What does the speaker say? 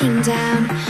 looking down.